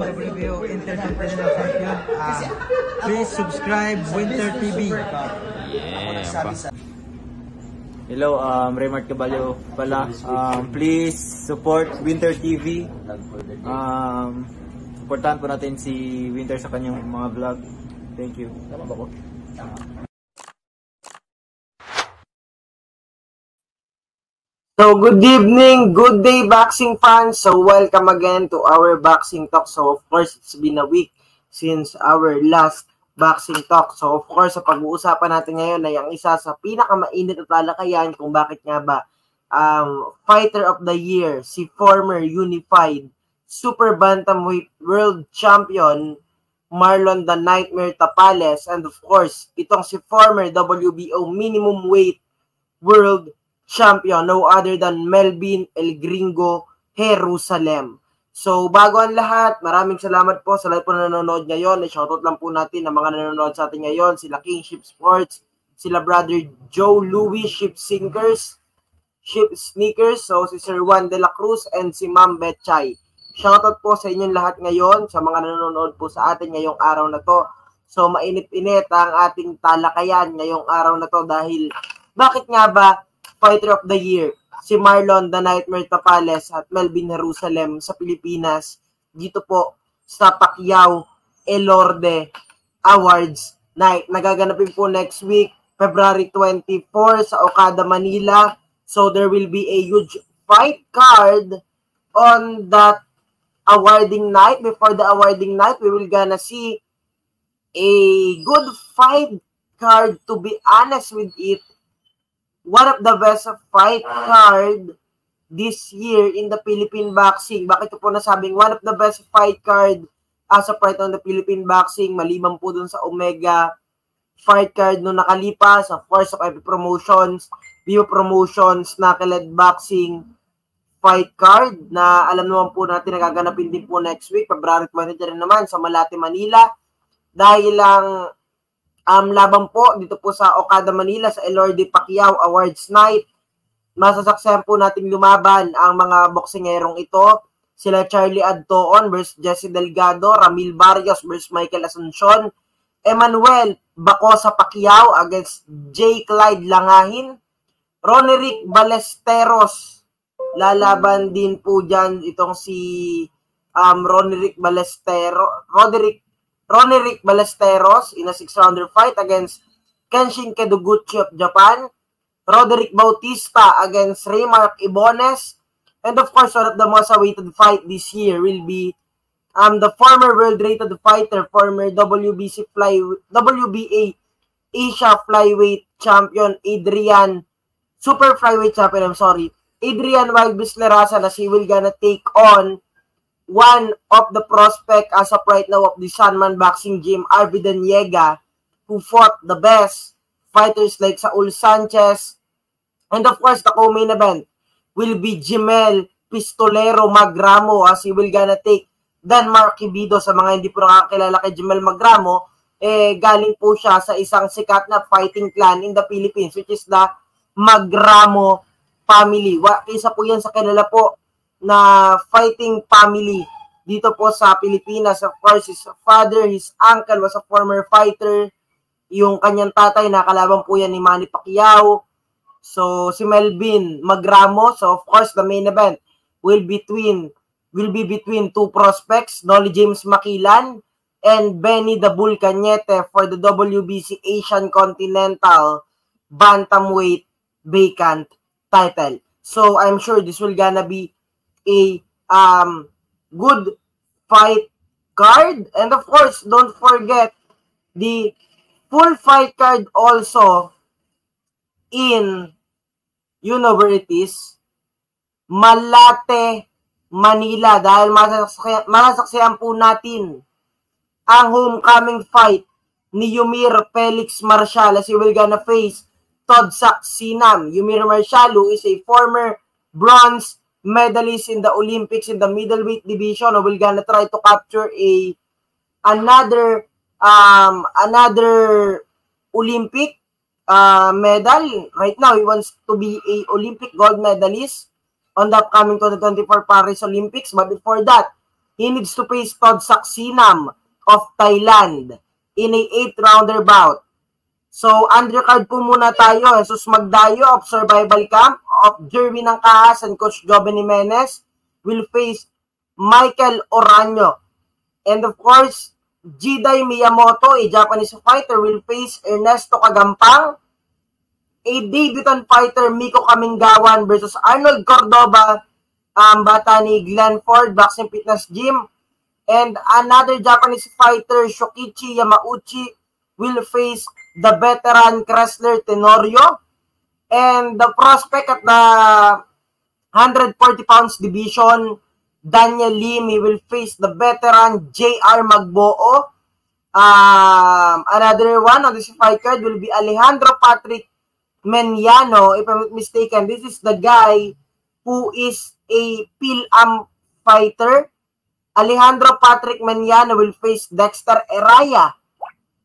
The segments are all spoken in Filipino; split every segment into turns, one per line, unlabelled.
WBO Intercontinental Champion. Uh, please subscribe Winter TV.
Hello, um, Raymart Caballo pala. Um, please support Winter TV. Um, supportahan po natin si Winter sa kanyang mga vlog. Thank you. Tama ba ko?
So, good evening, good day, boxing fans. So, welcome again to our boxing talk. So, of course, it's been a week since our last boxing talk. So, of course, sa pag-uusapan natin ngayon ay ang isa sa pinakamainit na talakayan kung bakit nga ba um, fighter of the year, si former unified super bantamweight world champion Marlon the Nightmare Tapales and of course, itong si former WBO minimum weight world champion, no other than Melvin El Gringo Jerusalem. So, bago ang lahat, maraming salamat po sa lahat po na nanonood ngayon. I-shoutout lang po natin ang mga nanonood sa atin ngayon, sila Kingship Sports, sila brother Joe Louis, Ship Sinkers, Ship Sneakers, so si Sir Juan de la Cruz, and si Ma'am Betchay. Shoutout po sa inyong lahat ngayon, sa mga nanonood po sa atin ngayong araw na to. So, mainit-init ang ating talakayan ngayong araw na to dahil bakit nga ba Fighter of the Year. si Marlon The Nightmare Tapales at Melvin Jerusalem sa Pilipinas dito po sa Pacquiao Elorde Awards Night. Nagaganapin po next week, February 24 sa Okada, Manila. So there will be a huge fight card on that awarding night. Before the awarding night, we will gonna see a good fight card to be honest with it one of the best fight card this year in the Philippine boxing. Bakit po nasabing one of the best fight card as of right on the Philippine boxing, maliban po dun sa Omega fight card no nakalipas, of course, of every promotions, Vivo Promotions, Knucklehead Boxing fight card na alam naman po natin nagaganapin din po next week, February 23 naman sa Malate, Manila. Dahil lang um, laban po dito po sa Okada, Manila sa Elorde Pacquiao Awards Night. Masasaksihan po natin lumaban ang mga boksingerong ito. Sila Charlie Adtoon versus Jesse Delgado, Ramil Barrios versus Michael Asuncion, Emmanuel Bacosa Pacquiao against J. Clyde Langahin, Ronerick Balesteros, lalaban din po dyan itong si um, Ronerick Balestero, Roderick Ronerick Balesteros in a six-rounder fight against Kenshin Kedoguchi of Japan, Roderick Bautista against Raymark Ibones, and of course, one of the most awaited fight this year will be um, the former world-rated fighter, former WBC fly, WBA Asia flyweight champion Adrian, super flyweight champion, I'm sorry, Adrian Wild Bislerasa na si will gonna take on one of the prospect as of right now of the Sunman Boxing Gym, Arvidan Yega, who fought the best fighters like Saul Sanchez. And of course, the co-main event will be Jimel Pistolero Magramo as he will gonna take Dan Marquibido sa mga hindi po nakakilala kay Jimel Magramo, eh, galing po siya sa isang sikat na fighting clan in the Philippines, which is the Magramo family. Wa, isa po yan sa kilala po na fighting family dito po sa Pilipinas. Of course, his father, his uncle was a former fighter. Yung kanyang tatay, nakalaban po yan ni Manny Pacquiao. So, si Melvin Magramo. So, of course, the main event will between will be between two prospects, Nolly James Makilan and Benny the Bull Cañete for the WBC Asian Continental Bantamweight Vacant title. So, I'm sure this will gonna be a um, good fight card. And of course, don't forget the full fight card also in you know where it is Malate, Manila dahil masasaksihan, masasaksihan po natin ang homecoming fight ni Yumir Felix Marshall as he will gonna face Todd Sinam. Yumir Marshall who is a former bronze medalist in the Olympics in the middleweight division will gonna try to capture a another um another Olympic uh, medal. Right now, he wants to be a Olympic gold medalist on the upcoming 2024 Paris Olympics. But before that, he needs to face Todd Saksinam of Thailand in a 8-rounder bout. So, undercard po muna tayo. Jesus Magdayo of Survival Camp of Jeremy ng Kahas and Coach Joven Jimenez will face Michael Oranyo. And of course, Jidai Miyamoto, a Japanese fighter, will face Ernesto Kagampang. A debutant fighter, Miko Kamingawan versus Arnold Cordoba, um, bata ni Glenn Ford, Boxing Fitness Gym. And another Japanese fighter, Shokichi Yamauchi, will face the veteran Chrysler Tenorio, and the prospect at the 140 pounds division, Daniel Limi will face the veteran JR Magboo. Um, another one on this fight card will be Alejandro Patrick Menyano, if I'm not mistaken. This is the guy who is a Pilam fighter. Alejandro Patrick Menyano will face Dexter Eraya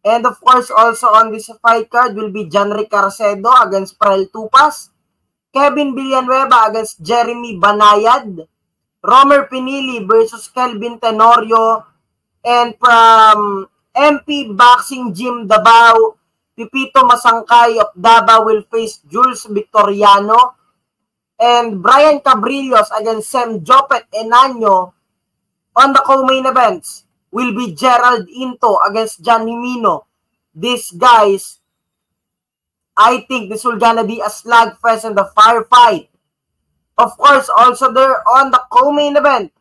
And of course, also on this fight card will be John Ricarcedo against Prel Tupas, Kevin Villanueva against Jeremy Banayad, Romer Pinili versus Kelvin Tenorio, and from MP Boxing Gym Davao, Pipito Masangkay of Davao will face Jules Victoriano, and Brian Cabrillos against Sam Jopet Enanyo on the co-main events will be Gerald Into against John Himino. These guys, I think this will gonna be a slugfest in the firefight. Of course, also there on the co-main event,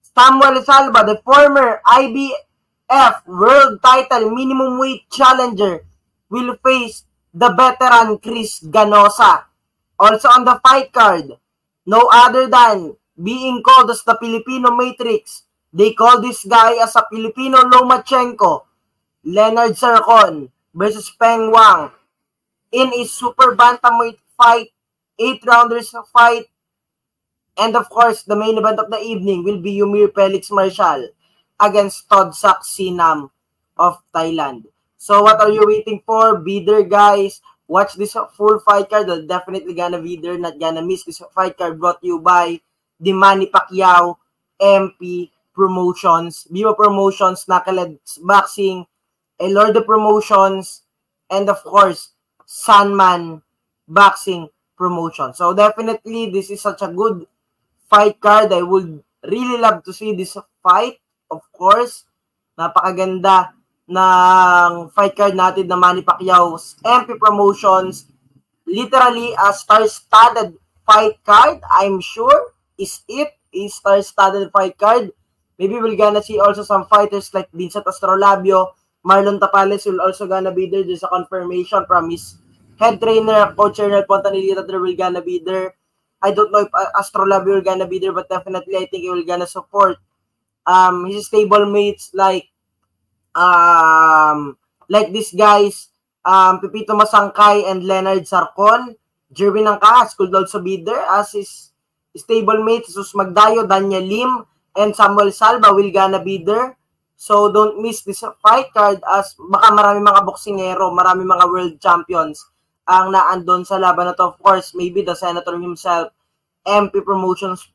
Samuel Salva, the former IBF World Title Minimum Weight Challenger, will face the veteran Chris Ganosa. Also on the fight card, no other than being called as the Filipino Matrix, They call this guy as a Filipino Lomachenko, Leonard Sarcon versus Peng Wang in a super bantamweight fight, eight rounders fight, and of course, the main event of the evening will be Yumir Felix Marshall against Todsak Sinam of Thailand. So what are you waiting for? Be there, guys. Watch this full fight card. They're definitely gonna be there. Not gonna miss this fight card brought to you by Manny Pacquiao MP Promotions, Viva Promotions, Knuckleheads Boxing, Elordo Promotions, and of course, Sunman Boxing Promotion. So definitely, this is such a good fight card. I would really love to see this fight. Of course, napakaganda ng fight card natin na Manny Pacquiao's MP Promotions. Literally, a star-studded fight card, I'm sure, is it. A star-studded fight card Maybe we're gonna see also some fighters like Vincent Astrolabio, Marlon Tapales will also gonna be there. There's a confirmation from his head trainer, Coach Ernel Pontanilita, that will gonna be there. I don't know if uh, Astrolabio will gonna be there, but definitely I think he will gonna support um his stable mates like um like these guys um Pipito Masangkay and Leonard Sarcon. Jervin Angkas could also be there as his stable mates Jesus Magdayo, Daniel Lim, and Samuel Salva will gonna be there. So don't miss this fight card as baka marami mga boksingero, marami mga world champions ang naandon sa laban na to. Of course, maybe the senator himself, MP Promotions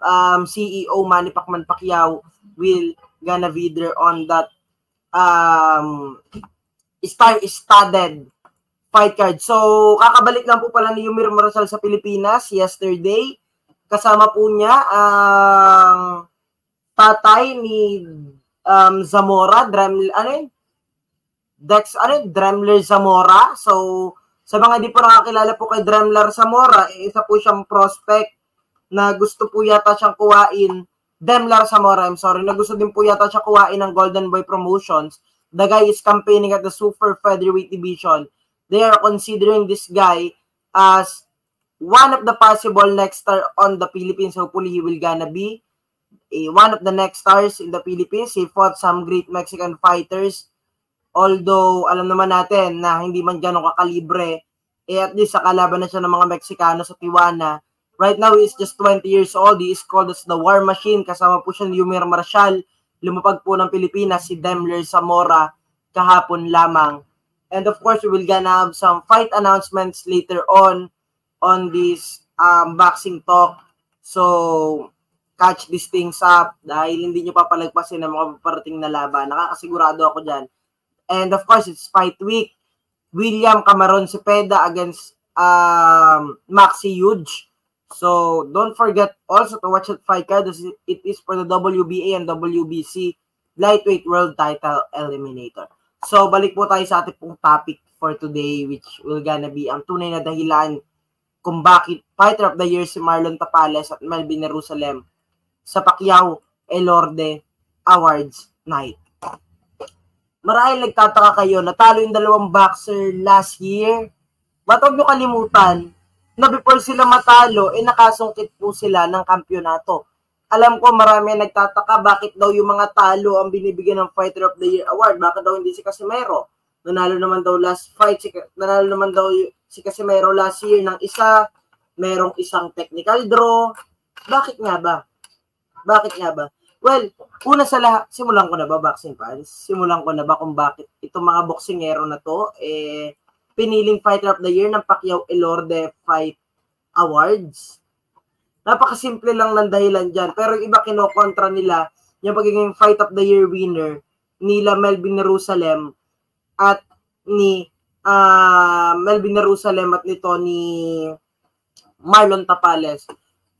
um, CEO Manny Pacman Pacquiao will gonna be there on that um, star-studded fight card. So, kakabalik lang po pala ni Yumir Marasal sa Pilipinas yesterday. Kasama po niya ang uh, tatay ni um, Zamora, Dremel, ano yun? Dex, ano yun? Dremler Zamora. So, sa mga hindi po nakakilala po kay Dremler Zamora, eh, isa po siyang prospect na gusto po yata siyang kuwain. Dremler Zamora, I'm sorry, na gusto din po yata siya kuwain ng Golden Boy Promotions. The guy is campaigning at the super featherweight division. They are considering this guy as one of the possible next star on the Philippines. Hopefully, he will gonna be one of the next stars in the Philippines. He fought some great Mexican fighters. Although, alam naman natin na hindi man ganun kakalibre, eh at least sa kalaban na siya ng mga Meksikano sa Tijuana. Right now, he is just 20 years old. He is called as the War Machine. Kasama po siya ni Yumir Marshall. Lumapag po ng Pilipinas si Demler Zamora kahapon lamang. And of course, we will gonna have some fight announcements later on on this um, boxing talk. So, catch these things up dahil hindi nyo papalagpasin ng mga parating na laban. Nakakasigurado ako dyan. And of course, it's fight week. William Camaron Cepeda against um, Maxi Huge. So, don't forget also to watch that fight card it is for the WBA and WBC Lightweight World Title Eliminator. So, balik po tayo sa ating pong topic for today which will gonna be ang tunay na dahilan kung bakit Fighter of the Year si Marlon Tapales at Melvin Jerusalem sa Pacquiao Elorde Awards Night. Marahil nagtataka kayo, natalo yung dalawang boxer last year. But huwag nyo kalimutan na before sila matalo, eh nakasungkit po sila ng kampyonato. Alam ko marami nagtataka bakit daw yung mga talo ang binibigyan ng Fighter of the Year Award. Bakit daw hindi si Casimero? Nanalo naman daw last fight, si, nanalo naman daw si Casimero last year ng isa, merong isang technical draw. Bakit nga ba? Bakit nga ba? Well, una sa lahat, simulan ko na ba, boxing fans? Simulan ko na ba kung bakit itong mga boksingero na to, eh, piniling Fighter of the Year ng Pacquiao Elorde Fight Awards? Napakasimple lang ng dahilan dyan. Pero iba kinokontra nila yung pagiging Fight of the Year winner nila Melvin Jerusalem at ni uh, Melvin Jerusalem at ni Marlon Tapales.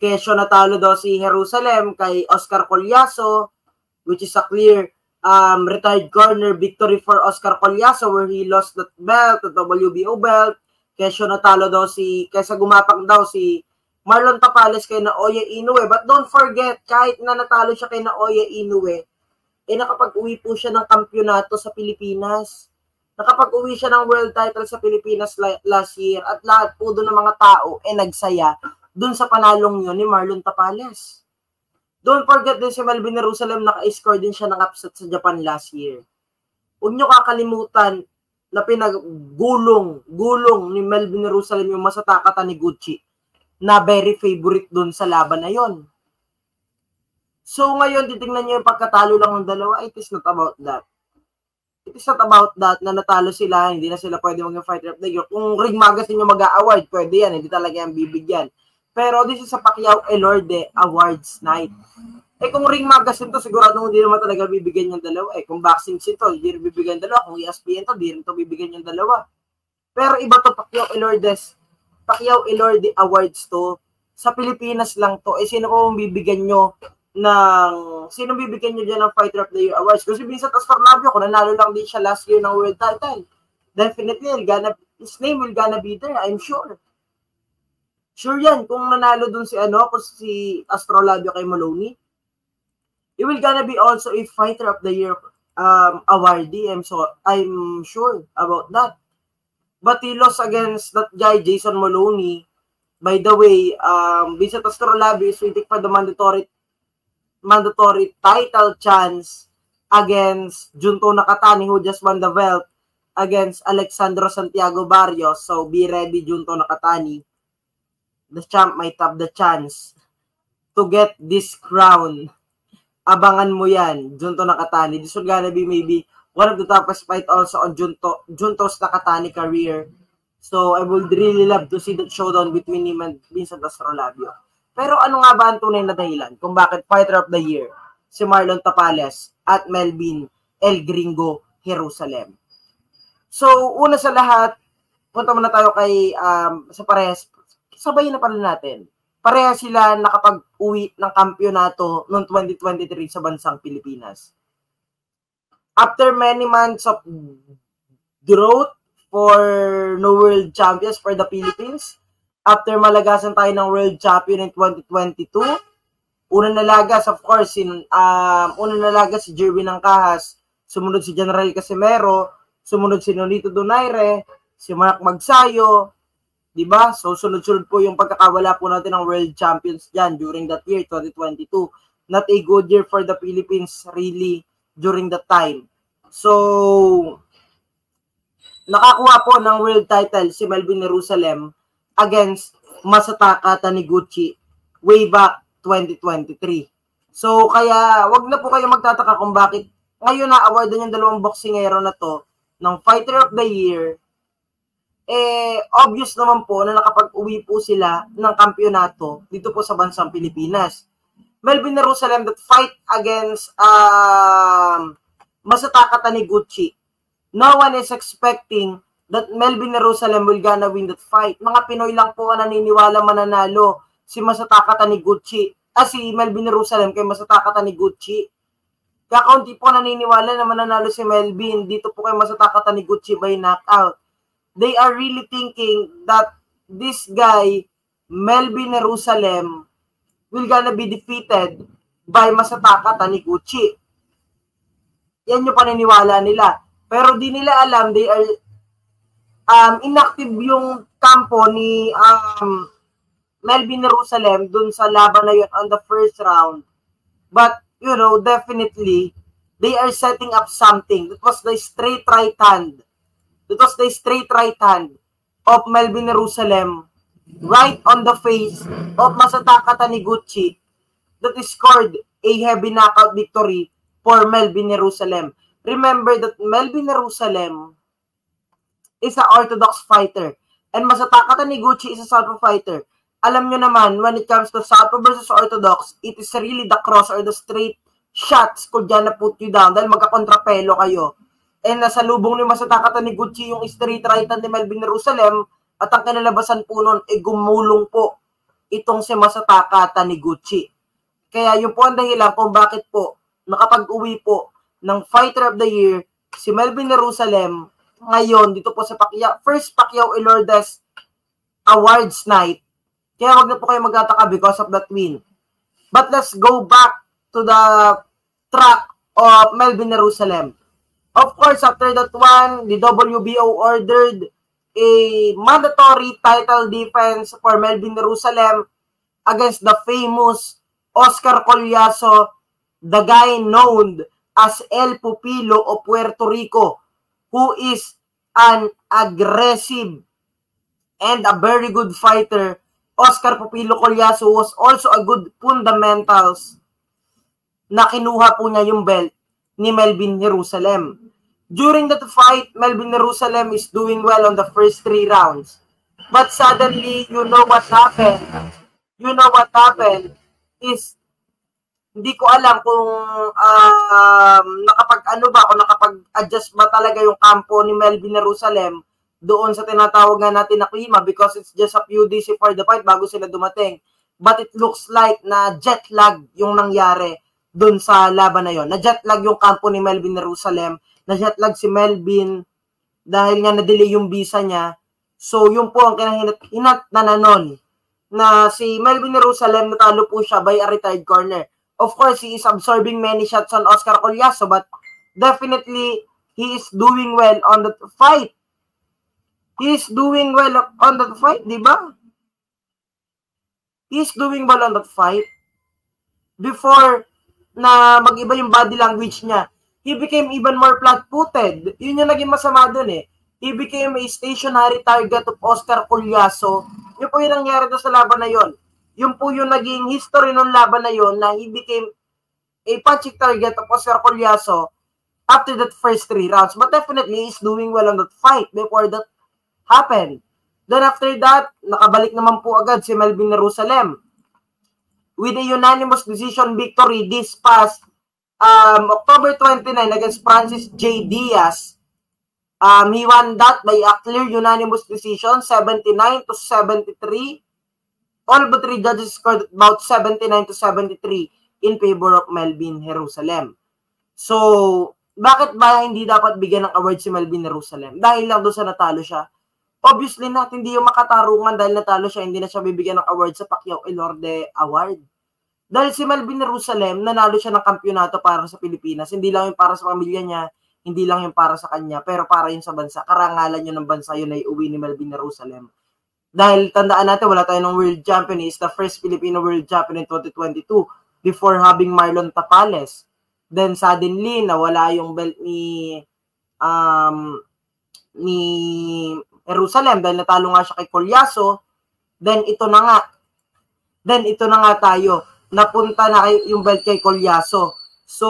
Kesyo natalo daw si Jerusalem kay Oscar Colyaso, which is a clear um, retired corner victory for Oscar Colyaso where he lost that belt, the WBO belt. Kesyo natalo daw si, kaysa gumapak daw si Marlon Tapales kay Naoya Inoue. But don't forget, kahit na natalo siya kay Naoya Inoue, eh nakapag-uwi po siya ng kampyonato sa Pilipinas. Nakapag-uwi siya ng world title sa Pilipinas last year at lahat po doon ng mga tao eh nagsaya doon sa panalong yun ni Marlon Tapales. Don't forget din si Melvin Jerusalem, naka-score din siya ng upset sa Japan last year. Huwag nyo kakalimutan na pinaggulong, gulong ni Melvin Jerusalem yung masatakata ni Gucci na very favorite doon sa laban na yon. So ngayon, titingnan nyo yung pagkatalo lang ng dalawa, it is not about that. It is not about that na natalo sila, hindi na sila pwede maging fighter of the year. Kung Ring Magazine yung mag-award, pwede yan, hindi talaga yan bibigyan. Pero this is sa Pacquiao Elorde Awards night. Eh kung Ring Magazine to, sigurado hindi naman talaga bibigyan yung dalawa. Eh kung Boxing Scene to, hindi rin bibigyan yung dalawa. Kung ESPN to, hindi rin to bibigyan yung dalawa. Pero iba to Pacquiao Elordes. Pacquiao Elorde Awards to. Sa Pilipinas lang to. Eh sino kung bibigyan nyo ng sino bibigyan nyo dyan ng Fighter of the Year Awards? Kasi Vincent Asfarnabio, kung nanalo lang din siya last year ng world title, definitely, gonna, his name will gonna be there, I'm sure. Sure yan, kung nanalo dun si ano, kung si Astrolabio kay Maloney, it will gonna be also a fighter of the year um, awardee. I'm so I'm sure about that. But he lost against that guy, Jason Maloney. By the way, um, Vincent Astrolabio is waiting for the mandatory mandatory title chance against Junto Nakatani who just won the belt against Alexandro Santiago Barrios. So be ready, Junto Nakatani the champ might have the chance to get this crown. Abangan mo yan, Junto Nakatani. This will gonna be maybe one of the toughest fight also on Junto, Junto's Nakatani career. So, I would really love to see that showdown between him and Vincent Astrolabio. Pero ano nga ba ang tunay na dahilan kung bakit Fighter of the Year si Marlon Tapales at Melvin El Gringo Jerusalem? So, una sa lahat, punta muna tayo kay um, sa parehas sabay na pala natin. Pareha sila nakapag-uwi ng kampyonato noong 2023 sa bansang Pilipinas. After many months of drought for no world champions for the Philippines, after malagasan tayo ng world champion in 2022, unang nalagas, of course, sin, um, unang nalagas si Jerwin ng Kahas, sumunod si General Casimero, sumunod si Nonito Donaire, si Mark Magsayo, 'di ba? So sunod-sunod po yung pagkakawala po natin ng world champions diyan during that year 2022. Not a good year for the Philippines really during that time. So nakakuha po ng world title si Melvin Jerusalem against Masataka Taniguchi way back 2023. So kaya wag na po kayo magtataka kung bakit ngayon na awardan yung dalawang boxingero na to ng Fighter of the Year eh, obvious naman po na nakapag-uwi po sila ng kampyonato dito po sa bansang Pilipinas. Melvin Jerusalem that fight against um, Masataka Taniguchi. No one is expecting that Melvin Jerusalem will gonna win that fight. Mga Pinoy lang po ang naniniwala mananalo si Masataka Taniguchi. Ah, si Melvin Jerusalem kay Masataka Taniguchi. Kakaunti po naniniwala na mananalo si Melvin dito po kay Masataka Taniguchi by knockout they are really thinking that this guy, Melvin Jerusalem, will gonna be defeated by Masataka Taniguchi. Yan yung paniniwala nila. Pero di nila alam, they are um, inactive yung kampo ni um, Melvin Jerusalem dun sa laban na yun on the first round. But, you know, definitely, they are setting up something. That was the straight right hand It was the straight right hand of Melvin Jerusalem right on the face of Masataka Taniguchi that scored a heavy knockout victory for Melvin Jerusalem. Remember that Melvin Jerusalem is an orthodox fighter and Masataka Taniguchi is a southpaw fighter. Alam nyo naman, when it comes to southpaw versus orthodox, it is really the cross or the straight shots kung dyan na put you down dahil magkakontrapelo kayo And nasa lubong ni Masataka ni Gucci yung straight right hand ni Melvin Jerusalem at ang kinalabasan po nun ay eh, gumulong po itong si Masataka Taniguchi. Kaya yun po ang dahilan kung bakit po nakapag-uwi po ng Fighter of the Year si Melvin Jerusalem ngayon dito po sa Pacquiao, first Pacquiao Elordes Awards night. Kaya wag na po kayo magtataka because of that win. But let's go back to the track of Melvin Jerusalem. Of course, after that one, the WBO ordered a mandatory title defense for Melvin Jerusalem against the famous Oscar Colyaso, the guy known as El Pupilo of Puerto Rico, who is an aggressive and a very good fighter. Oscar Pupilo Colyaso was also a good fundamentals na kinuha po niya yung belt ni Melvin Jerusalem. During that fight, Melvin Jerusalem is doing well on the first three rounds. But suddenly, you know what happened? You know what happened is hindi ko alam kung um, nakapag-ano ba, kung nakapag-adjust ba talaga yung kampo ni Melvin Jerusalem doon sa tinatawag nga natin na klima because it's just a few days before the fight bago sila dumating. But it looks like na jet lag yung nangyari doon sa laban na yon. Na jet lag yung kampo ni Melvin Jerusalem na jetlag si Melvin dahil nga na-delay yung visa niya. So, yun po ang kinahinat na nanon na si Melvin Jerusalem natalo po siya by a retired corner. Of course, he is absorbing many shots on Oscar Colyaso but definitely he is doing well on the fight. He is doing well on that fight, di ba? He is doing well on that fight. Before na mag-iba yung body language niya, he became even more flat-footed. Yun yung naging masama dun eh. He became a stationary target of Oscar Colyaso. Yun po yung nangyari doon sa laban na yon. Yun po yung naging history ng laban na yon na he became a punching target of Oscar Colyaso after that first three rounds. But definitely, he's doing well on that fight before that happened. Then after that, nakabalik naman po agad si Melvin Jerusalem with a unanimous decision victory this past um, October 29 against Francis J. Diaz, um, he won that by a clear unanimous decision, 79 to 73. All but three judges scored about 79 to 73 in favor of Melvin Jerusalem. So, bakit ba hindi dapat bigyan ng award si Melvin Jerusalem? Dahil lang doon sa natalo siya. Obviously not, hindi yung makatarungan dahil natalo siya, hindi na siya bibigyan ng award sa Pacquiao Elorde Award. Dahil si Melvin Jerusalem, nanalo siya ng kampyonato para sa Pilipinas. Hindi lang yung para sa pamilya niya, hindi lang yung para sa kanya, pero para yun sa bansa. Karangalan yun ng bansa yun ay uwi ni Melvin Jerusalem. Dahil tandaan natin, wala tayo ng world champion. He is the first Filipino world champion in 2022 before having Marlon Tapales. Then suddenly, nawala yung belt ni um, ni Jerusalem dahil natalo nga siya kay Colyaso. Then ito na nga. Then ito na nga tayo napunta na kay, yung belt kay Colyaso. So,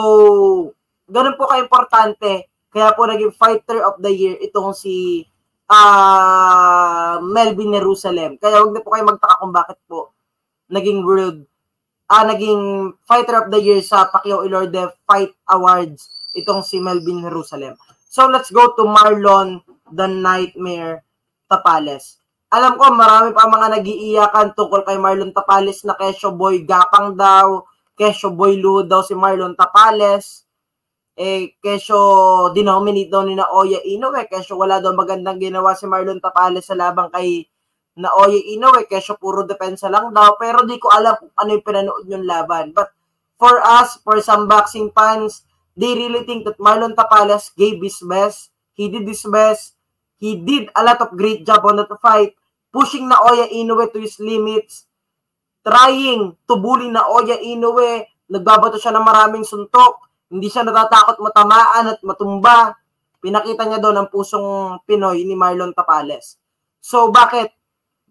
ganun po ka-importante. Kaya po naging fighter of the year itong si uh, Melvin Jerusalem. Kaya wag na po kayo magtaka kung bakit po naging world ah naging fighter of the year sa Pacquiao Elorde Fight Awards itong si Melvin Jerusalem. So let's go to Marlon the Nightmare Tapales. Alam ko marami pa mga nagiiyakan tungkol kay Marlon Tapales na Kesyo Boy Gapang daw, Kesyo Boy Luho daw si Marlon Tapales. Eh, Kesyo dinominate daw ni na Oya Inoue. Kesyo wala daw magandang ginawa si Marlon Tapales sa labang kay na Oya Inoue. Kesyo puro depensa lang daw. Pero di ko alam kung ano yung pinanood yung laban. But for us, for some boxing fans, they really think that Marlon Tapales gave his best. He did his best. He did a lot of great job on that fight pushing na Oya Inoue to his limits, trying to bully na Oya Inoue, nagbabato siya ng maraming suntok, hindi siya natatakot matamaan at matumba. Pinakita niya doon ang pusong Pinoy ni Marlon Tapales. So bakit?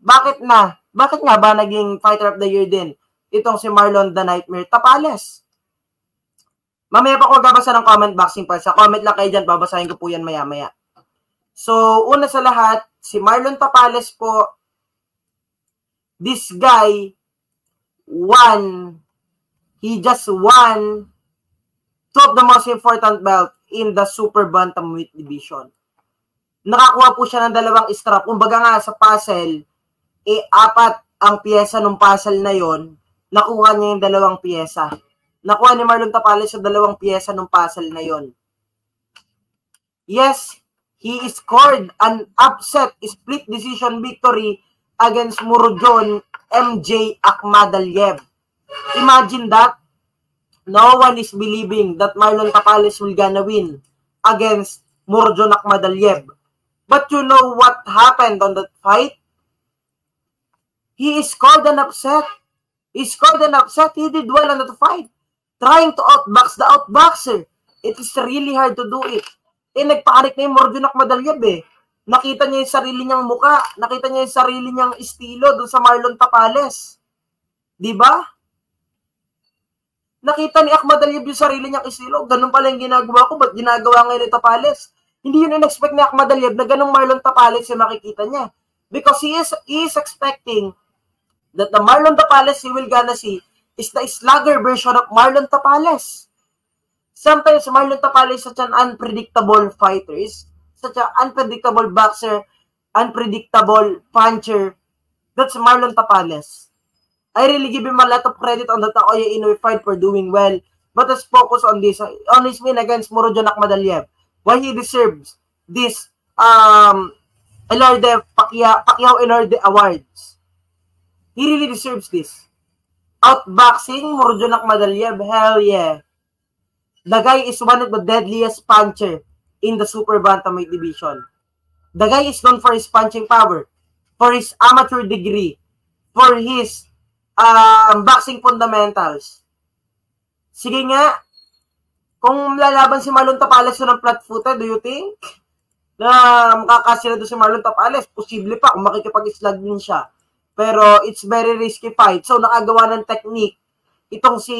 Bakit na? Bakit nga ba naging Fighter of the Year din itong si Marlon the Nightmare Tapales? Mamaya pa ko gabasa ng comment boxing pa. Sa comment lang kayo dyan, babasahin ko po yan maya-maya. So, una sa lahat, si Marlon Tapales po, this guy won, he just won two of the most important belt in the super bantamweight division. Nakakuha po siya ng dalawang strap. Kumbaga nga sa puzzle, eh, apat ang piyesa ng puzzle na yon, nakuha niya yung dalawang piyesa. Nakuha ni Marlon Tapales yung dalawang piyesa ng puzzle na yon. Yes, he scored an upset split decision victory against Murodjon MJ Akhmadaliev. Imagine that. No one is believing that Marlon Tapales will gonna win against Murodjon Akhmadaliev. But you know what happened on that fight? He scored an upset. He scored an upset. He did well on that fight. Trying to outbox the outboxer. It is really hard to do it. Eh, nagpakarik na yung Murodjon Akhmadaliev eh nakita niya yung sarili niyang muka, nakita niya yung sarili niyang estilo doon sa Marlon Tapales. 'Di ba? Nakita ni Ahmad Aliyab yung sarili niyang estilo. Ganun pala yung ginagawa ko. Ba't ginagawa ngayon ni Tapales? Hindi yun in-expect ni Ahmad Aliyab na ganun Marlon Tapales yung makikita niya. Because he is, he is expecting that the Marlon Tapales he will gonna see is the slugger version of Marlon Tapales. Sometimes Marlon Tapales is such an unpredictable fighter. Is such an unpredictable boxer, unpredictable puncher. That's Marlon Tapales. I really give him a lot of credit on the Taoya Inoue fight for doing well. But let's focus on this, on his win against Murodjon Akhmadaliev. Why he deserves this um, Elorde Pacquiao, Pacquiao Elorde Awards. He really deserves this. Outboxing Murodjon Akhmadaliev, hell yeah. The guy is one of the deadliest puncher in the super bantamweight division. The guy is known for his punching power, for his amateur degree, for his um, boxing fundamentals. Sige nga, kung lalaban si Marlon Tapales ng flat-footed, do you think? Na makakasira doon si Marlon Tapales? Posible pa kung makikipag-slag din siya. Pero it's very risky fight. So nakagawa ng technique itong si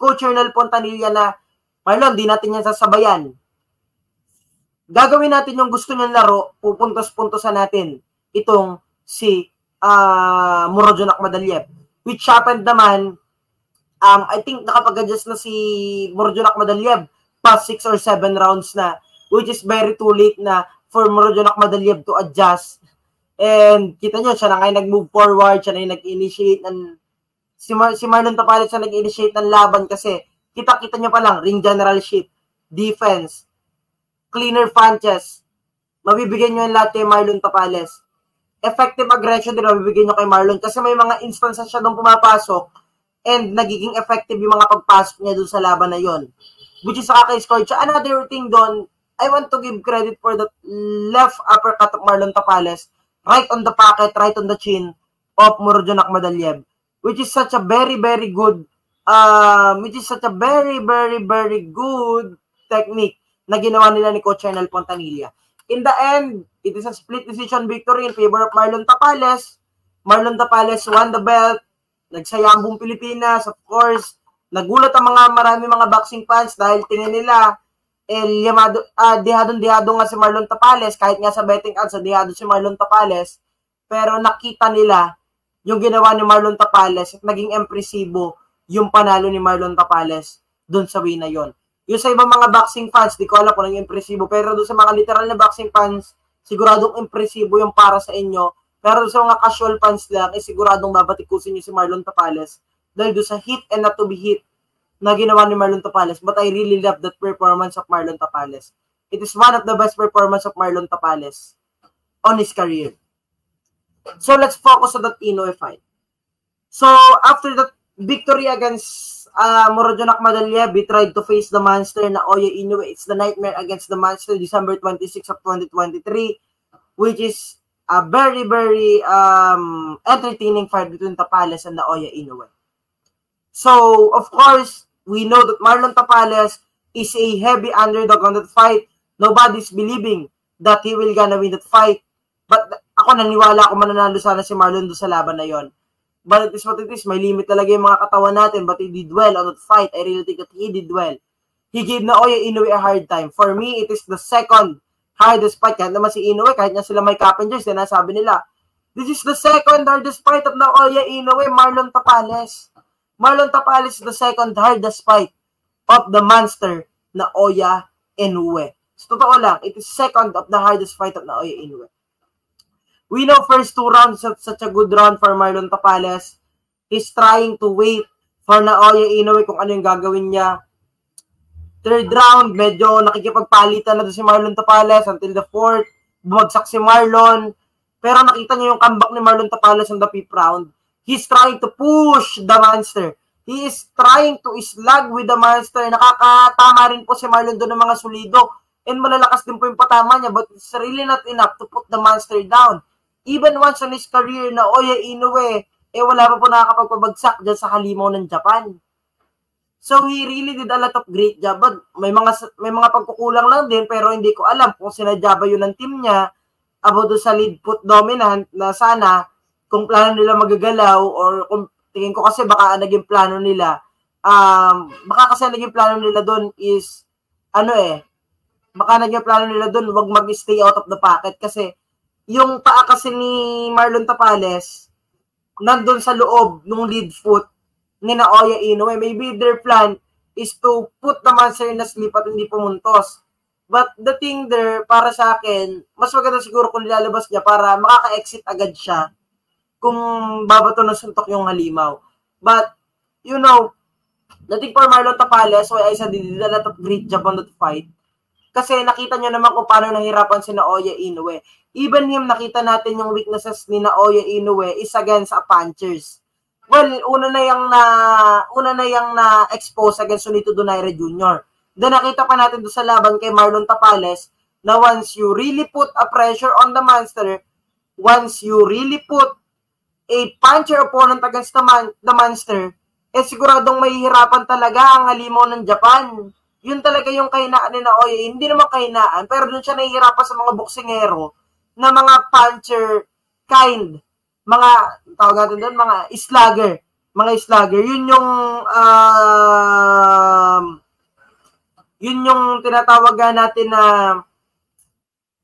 Coach Ernel Pontanilla na Marlon, di natin yan sasabayan gagawin natin yung gusto niyang laro, pupuntos-puntosan natin itong si uh, Murodjon Akmadaliev. Which happened naman, um, I think nakapag-adjust na si Murodjon Akmadaliev past 6 or 7 rounds na, which is very too late na for Murodjon Akmadaliev to adjust. And kita nyo, siya na ngayon nag-move forward, siya na yung nag-initiate ng si, Mar si Marlon Tapalit siya nag-initiate ng laban kasi kita-kita nyo pa lang, ring generalship, defense, cleaner punches, mabibigyan nyo yung lahat kay Marlon Tapales. Effective aggression din mabibigyan nyo kay Marlon kasi may mga instances siya doon pumapasok and nagiging effective yung mga pagpasok niya doon sa laban na yon. Which is nakaka-score siya. Another thing doon, I want to give credit for the left uppercut of Marlon Tapales right on the pocket, right on the chin of Murodjon Akhmadaliev which is such a very, very good um, which is such a very, very, very good technique na ginawa nila ni Coach Ernel Pontanilla. In the end, it is a split decision victory in favor of Marlon Tapales. Marlon Tapales won the belt. Nagsaya ang buong Pilipinas, of course. Nagulat ang mga marami mga boxing fans dahil tingin nila el llamado uh, dihadong-dihado nga si Marlon Tapales kahit nga sa betting odds dihado si Marlon Tapales pero nakita nila yung ginawa ni Marlon Tapales at naging impresibo yung panalo ni Marlon Tapales doon sa win na yon. Yung sa ibang mga boxing fans, di ko alam kung nang impresibo. Pero doon sa mga literal na boxing fans, siguradong impresibo yung para sa inyo. Pero sa mga casual fans lang, eh siguradong babatikusin niyo si Marlon Tapales. Dahil doon sa hit and not to be hit na ginawa ni Marlon Tapales. But I really love that performance of Marlon Tapales. It is one of the best performance of Marlon Tapales on his career. So let's focus on that Inoue fight. So after that victory against uh, Murodjon Akmadaliev tried to face the monster na Oya Inoue. It's the nightmare against the monster December 26 of 2023 which is a very very um, entertaining fight between Tapales and the Oya Inoue. So, of course, we know that Marlon Tapales is a heavy underdog on that fight. Nobody's believing that he will gonna win that fight. But ako naniwala ako mananalo sana si Marlon do sa laban na yon. But it is what. May limit talaga yung mga katawan natin. But he did well on that fight. I really think that he did well. He gave Naoya Inoue a hard time. For me, it is the second hardest fight. Kahit naman si Inoue, kahit nga sila may Cappengers, sinasabi nila, this is the second hardest fight of Naoya Inoue, Marlon Tapales. Marlon Tapales is the second hardest fight of the monster Naoya Inoue. So, totoo lang, it is second of the hardest fight of Naoya Inoue. We know first two rounds is such a good round for Marlon Tapales. He's trying to wait for Naoya Inoue kung ano yung gagawin niya. Third round, medyo nakikipagpalitan na doon si Marlon Tapales until the fourth. Bumagsak si Marlon. Pero nakita niyo yung comeback ni Marlon Tapales on the fifth round. He's trying to push the monster. He is trying to slug with the monster. Nakakatama rin po si Marlon doon ng mga sulido. And malalakas din po yung patama niya but it's really not enough to put the monster down. Even once in his career na Oya Inoue, eh wala pa po nakakapagpabagsak dyan sa halimaw ng Japan. So he really did a lot of great job. But may mga may mga pagkukulang lang din pero hindi ko alam kung sinadya ba yun ng team niya about sa lead foot dominant na sana kung plano nila magagalaw or kung tingin ko kasi baka naging plano nila um baka kasi naging plano nila doon is ano eh baka naging plano nila doon wag mag-stay out of the pocket kasi yung paa kasi ni Marlon Tapales nandun sa loob ng lead foot ni Naoya Inoue. Maybe their plan is to put the monster in a sleep at hindi pumuntos. But the thing there, para sa akin, mas maganda siguro kung nilalabas niya para makaka-exit agad siya kung babato ng suntok yung halimaw. But, you know, the thing for Marlon Tapales, why I said did a great job on that fight, kasi nakita niyo naman kung paano nahirapan si Naoya Inoue. Even him, nakita natin yung weaknesses ni Naoya Inoue is against a punchers well, una na yang na una na yang na expose against Sunito Donaire Jr. Then nakita pa natin do sa laban kay Marlon Tapales na once you really put a pressure on the monster, once you really put a puncher opponent against the, man, the monster, eh siguradong mahihirapan talaga ang halimaw ng Japan. Yun talaga yung kahinaan ni Naoya. Hindi naman kahinaan, pero doon siya nahihirapan sa mga boksingero na mga puncher kind mga tawag natin doon, mga slugger. Mga slugger. Yun yung uh, yun yung tinatawag natin na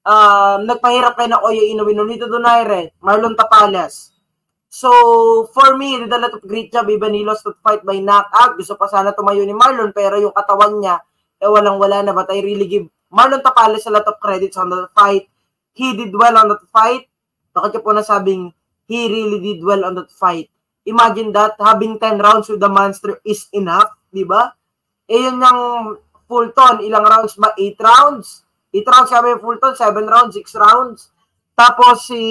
uh, nagpahirap kay na Oya Inoue, Nonito Donaire, Marlon Tapales. So, for me, did a lot of great job. Even he lost the fight by knockout. Gusto pa sana tumayo ni Marlon, pero yung katawan niya, eh walang-wala na. But I really give Marlon Tapales a lot of credits on the fight. He did well on that fight. Bakit po nasabing he really did well on that fight. Imagine that, having 10 rounds with the monster is enough, di ba? Eh, yun yung Fulton, ilang rounds ba? 8 rounds? 8 rounds kami Fulton, 7 rounds, 6 rounds. Tapos si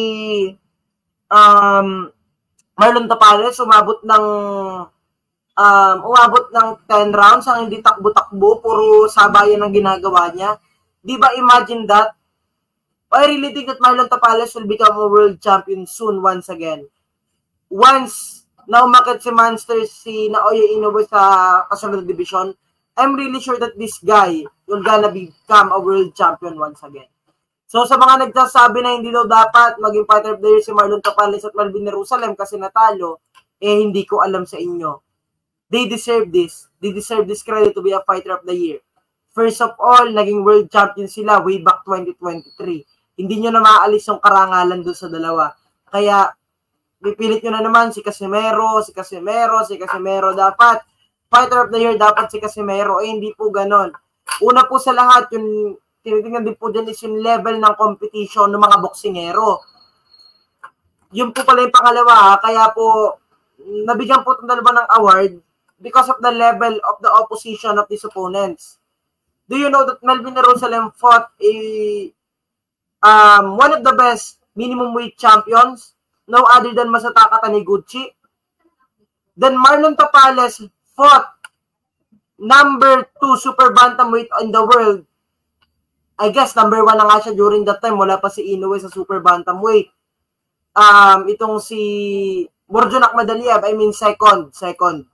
um, Marlon Tapales, umabot ng um, umabot ng 10 rounds ang hindi takbo-takbo, puro sabayan ang ginagawa niya. Di ba imagine that? I really think that Marlon Tapales will become a world champion soon once again. Once na umakit si Monster si Naoya Inoue sa kasunod division, I'm really sure that this guy will gonna become a world champion once again. So sa mga nagsasabi na hindi daw dapat maging the year si Marlon Tapales at Melvin Jerusalem kasi natalo, eh hindi ko alam sa inyo. They deserve this. They deserve this credit to be a fighter of the year. First of all, naging world champion sila way back 2023 hindi nyo na maaalis yung karangalan doon sa dalawa. Kaya, pipilit nyo na naman si Casimero, si Casimero, si Casimero. Dapat, fighter of the year, dapat si Casimero. Eh, hindi po ganon. Una po sa lahat, yung tinitingnan din po dyan is yung level ng competition ng mga boksingero. Yun po pala yung pangalawa. Kaya po, nabigyan po itong dalawa ng award because of the level of the opposition of these opponents. Do you know that Melvin Jerusalem fought a um, one of the best minimum weight champions, no other than Masataka Taniguchi. Then Marlon Tapales fought number two super bantamweight in the world. I guess number one na nga siya during that time. Wala pa si Inoue sa super bantamweight. Um, itong si Borjon Akmadaliev, I mean second, second.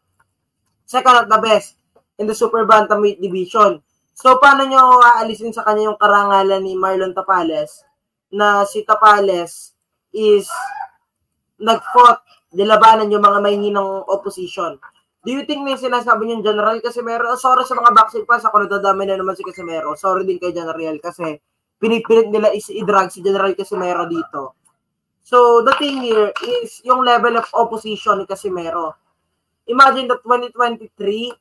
Second at the best in the super bantamweight division. So, paano nyo aalisin sa kanya yung karangalan ni Marlon Tapales na si Tapales is nag-fought, dilabanan yung mga mahinginang opposition. Do you think may sinasabi yung General Casimero? Sorry sa mga boxing fans, ako nadadami na naman si Casimero. Sorry din kay General kasi pinipilit nila is i-drag si General Casimero dito. So, the thing here is yung level of opposition ni Casimero. Imagine that 2023,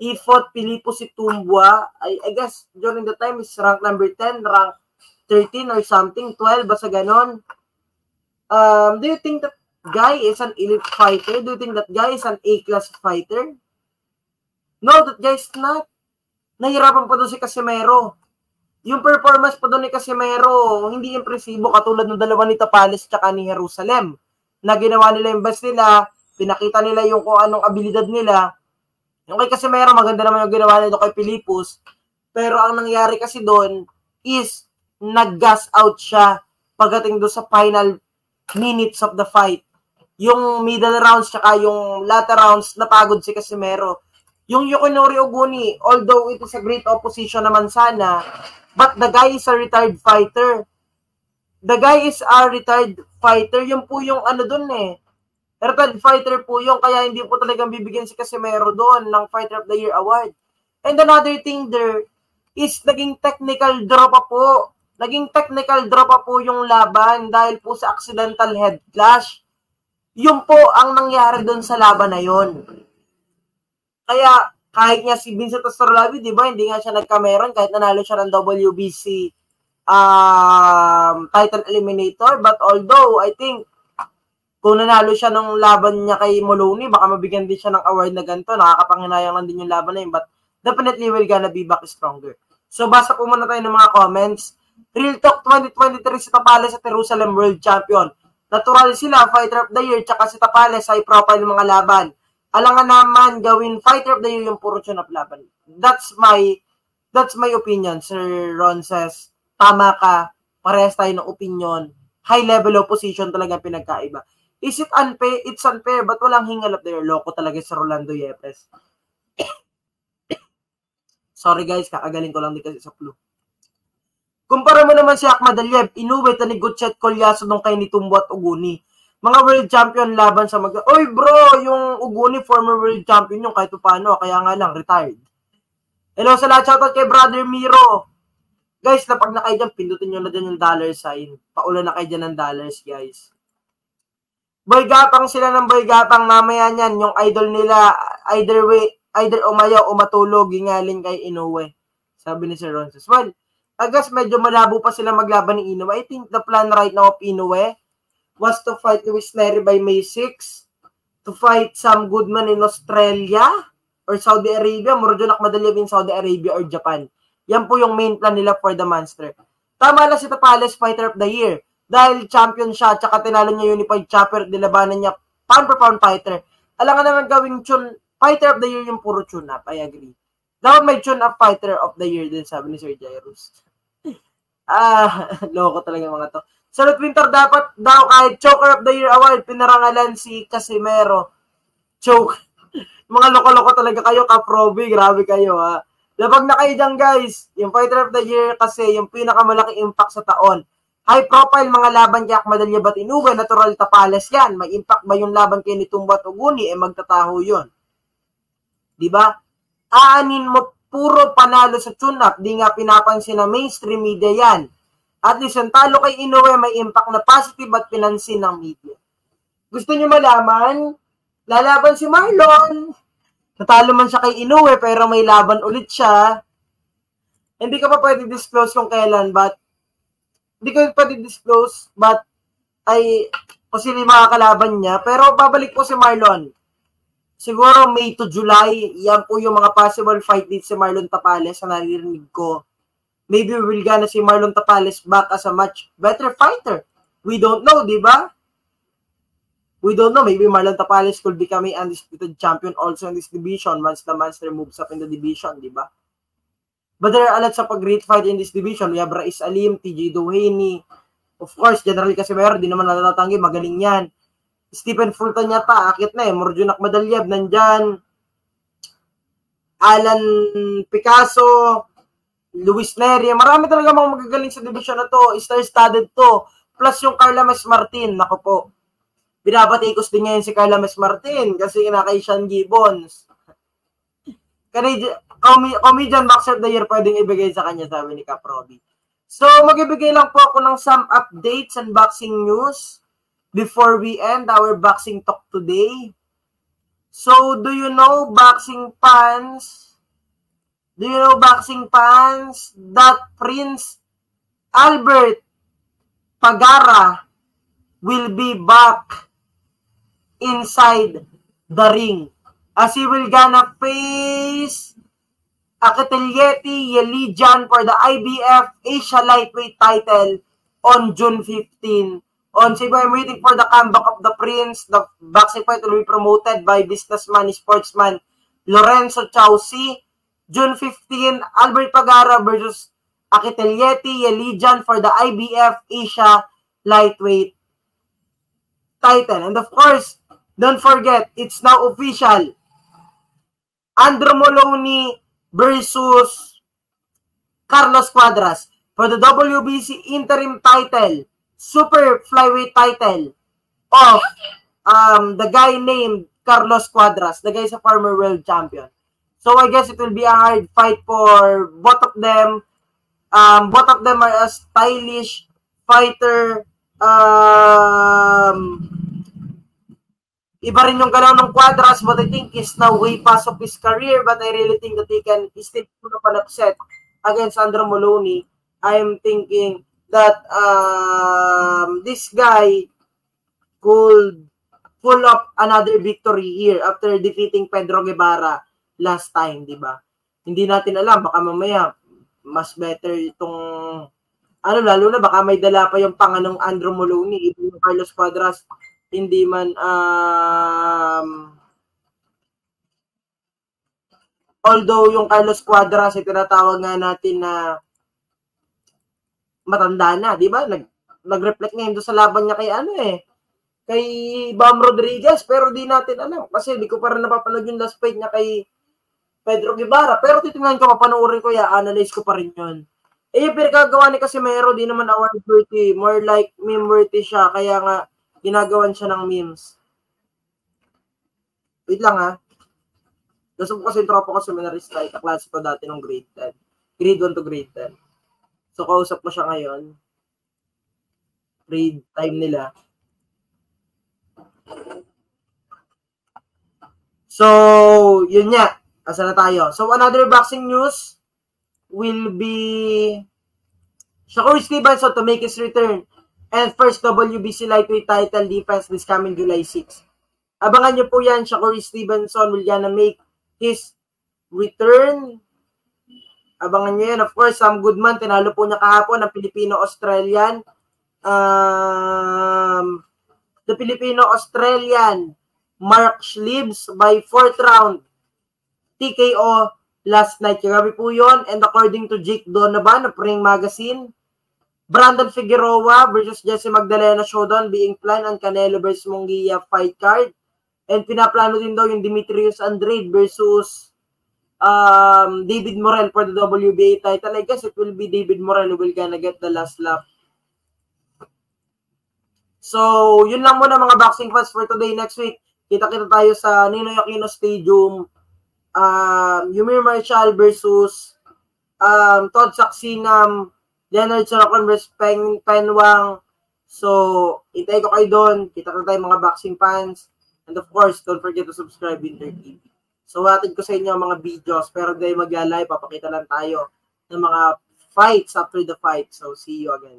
he fought Filipo Situmbua. I, I guess during the time is rank number 10, rank 13 or something, 12, basta ganon. Um, do you think that guy is an elite fighter? Do you think that guy is an A-class fighter? No, that guy is not. Nahirapan pa doon si Casimero. Yung performance pa doon ni Casimero, hindi impresibo katulad ng dalawa ni Tapales tsaka ni Jerusalem. Na ginawa nila yung best nila, pinakita nila yung kung anong abilidad nila. Yung kay Casimero, maganda naman yung ginawa nila kay Pilipus. Pero ang nangyari kasi doon is nag-gas out siya pagdating doon sa final minutes of the fight. Yung middle rounds tsaka yung latter rounds, napagod si Casimero. Yung Yukinori Oguni, although it is a great opposition naman sana, but the guy is a retired fighter. The guy is a retired fighter. Yung po yung ano dun eh. Retired fighter po yung kaya hindi po talagang bibigyan si Casimero doon ng Fighter of the Year award. And another thing there is naging technical draw pa po naging technical draw pa po yung laban dahil po sa accidental head clash. Yun po ang nangyari doon sa laban na yon. Kaya kahit nga si Vincent Astrolabi, di ba, hindi nga siya nagkameron kahit nanalo siya ng WBC um, title eliminator. But although, I think, kung nanalo siya ng laban niya kay Moloney, baka mabigyan din siya ng award na ganito. Nakakapanginayang lang din yung laban na yun. But definitely will gonna be back stronger. So, basa po muna tayo ng mga comments. Real Talk 2023 si Tapales at Jerusalem World Champion. Natural sila, Fighter of the Year, tsaka si Tapales high profile mga laban. Alangan naman gawin Fighter of the Year yung puro tune laban. That's my that's my opinion, Sir Ron says. Tama ka. Parehas tayo ng opinion. High level opposition talaga pinagkaiba. Is it unfair? It's unfair, but walang hingal up there. Loko talaga si Rolando Yepes. Sorry guys, kakagaling ko lang din kasi sa flu. Kumpara mo naman si Ahmad Aliyev, Inoue, Tanigot, Chet Colyaso nung kay ni Tumbo at Uguni. Mga world champion laban sa mag... Oy bro, yung Uguni former world champion yung kahit paano, kaya nga lang, retired. Hello sa lahat, shoutout kay Brother Miro. Guys, na pag na kayo dyan, pindutin nyo na dyan yung dollar sign. Paulan na kayo dyan ng dollars, guys. Boy Gapang sila ng Boy Gapang, mamaya niyan, yung idol nila, either way, either umayaw o matulog, gingaling kay Inoue. Sabi ni Sir Ronces. Well, I guess medyo malabo pa sila maglaban ni Inoue. I think the plan right now of Inoue was to fight Luis Neri by May 6, to fight Sam Goodman in Australia or Saudi Arabia, Murjonak Madalyev in Saudi Arabia or Japan. Yan po yung main plan nila for the monster. Tama lang si Tapales Fighter of the Year dahil champion siya tsaka tinalo niya Unified Chopper nilabanan niya pound per pound fighter. Alam nga naman gawing tune Fighter of the Year yung puro tune up. I agree. Dapat may tune up Fighter of the Year din sabi ni Sir Jairus. Ah, loko talaga mga to. Salute Winter dapat daw kahit Choker of the Year Award, pinarangalan si Casimero. Choke. mga loko-loko talaga kayo, kaprobi. Grabe kayo, ha. Labag na kayo dyan, guys. Yung Fighter of the Year kasi, yung pinakamalaki impact sa taon. High profile mga laban kay Akmadalya Batinuga, natural tapales yan. May impact ba yung laban kay Nitumba Tuguni? Eh, magtataho yun. Di ba? Aanin mo puro panalo sa tune-up, di nga pinapansin ng mainstream media yan. At least ang talo kay Inoue may impact na positive at pinansin ng media. Gusto niyo malaman? Lalaban si Marlon. Natalo man siya kay Inoue pero may laban ulit siya. Hindi ka pa pwede disclose kung kailan but hindi ko pwede disclose but ay kung sino yung mga kalaban niya. Pero babalik po si Marlon siguro May to July, yan po yung mga possible fight dito si Marlon Tapales na naririnig ko. Maybe we'll gonna see Marlon Tapales back as a much better fighter. We don't know, di ba? We don't know. Maybe Marlon Tapales could become an undisputed champion also in this division once the monster moves up in the division, di ba? But there are a lot sa pag-great fight in this division. We have Rais Alim, TJ Duhaney, of course, General Casimero, di naman natatanggi, magaling yan. Stephen Fulton yata, akit na eh. Morjunak Madalyab, nandyan. Alan Picasso, Luis Neri. Marami talaga mga magagaling sa division na to. Star-studded to. Plus yung Carla Mas Martin. Nako po. Binabatikos din ngayon si Carla Mas Martin kasi kay Sean Gibbons. Comedian boxer of the year pwedeng ibigay sa kanya, sabi ni Caprobi. So, magbibigay lang po ako ng some updates and boxing news before we end our boxing talk today. So, do you know boxing fans? Do you know boxing fans that Prince Albert Pagara will be back inside the ring as he will gonna face Yelijan for the IBF Asia Lightweight title on June 15. On Cebu, I'm waiting for the comeback of the Prince. The boxing fight will be promoted by businessman, sportsman Lorenzo Chausi. June 15, Albert Pagara versus Akitelyeti Yelijan for the IBF Asia Lightweight title. And of course, don't forget, it's now official. Andrew Moloney versus Carlos Cuadras for the WBC interim title, super flyweight title of um, the guy named Carlos Cuadras, the guy is a former world champion. So I guess it will be a hard fight for both of them. Um, both of them are a stylish fighter. Um, iba rin yung galaw ng Quadras, but I think he's now way past of his career. But I really think that he can still pull up an upset against Sandro Moloney. I'm thinking that um, this guy could pull up another victory here after defeating Pedro Guevara last time, di ba? Hindi natin alam, baka mamaya mas better itong ano lalo na baka may dala pa yung panganong Andrew Moloney, yung Carlos Cuadras hindi man um although yung Carlos Cuadras ay tinatawag nga natin na matanda na, di ba? Nag nag-reflect ngayon doon sa laban niya kay ano eh, kay Bam Rodriguez, pero di natin alam kasi di ko pa rin napapanood yung last fight niya kay Pedro Guevara. Pero titingnan ko, papanoorin ko ya, analyze ko pa rin yun. Eh, yung pinagkagawa ni Casimero, di naman award worthy. More like meme worthy siya. Kaya nga, ginagawan siya ng memes. Wait lang ha. Gusto ko kasi yung tropa ko seminarista. Kaklase ko dati nung grade 10. Grade 1 to grade 10. So, kausap ko siya ngayon. Grade time nila. So, yun nga. Asa na tayo. So, another boxing news will be Shakur Stevenson to make his return and first WBC lightweight title defense this coming July 6. Abangan nyo po yan, Shakur Stevenson will gonna make his return. Abangan nyo yan. Of course, Sam Goodman, tinalo po niya kahapon ng Filipino-Australian. Um, the Filipino-Australian Mark Schlibs by fourth round TKO last night. Grabe po yon And according to Jake Donovan of Ring Magazine, Brandon Figueroa versus Jesse Magdalena showdown being planned on Canelo versus Munguia fight card. And pinaplano din daw yung Demetrius Andrade versus um, David Morel for the WBA title. I guess it will be David Morel who will gonna get the last lap. So, yun lang muna mga boxing fans for today. Next week, kita-kita tayo sa Ninoy Aquino Stadium. Um, Yumir Marshall versus um, Todd Saxinam, Leonard Sorocon versus Peng Penwang. So, intay ko kayo doon. Kita-kita tayo mga boxing fans. And of course, don't forget to subscribe Winter TV. So, hatid ko sa inyo mga videos. Pero dahil mag-live, papakita lang tayo ng mga fights after the fight. So, see you again.